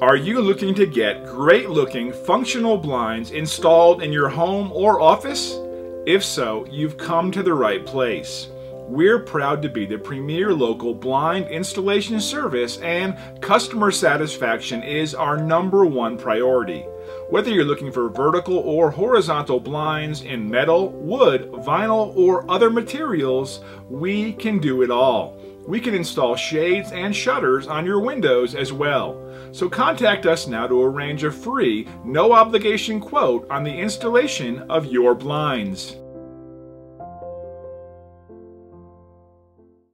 Are you looking to get great looking functional blinds installed in your home or office? If so, you've come to the right place. We're proud to be the premier local blind installation service and customer satisfaction is our number one priority. Whether you're looking for vertical or horizontal blinds in metal, wood, vinyl, or other materials, we can do it all. We can install shades and shutters on your windows as well. So contact us now to arrange a free, no obligation quote on the installation of your blinds.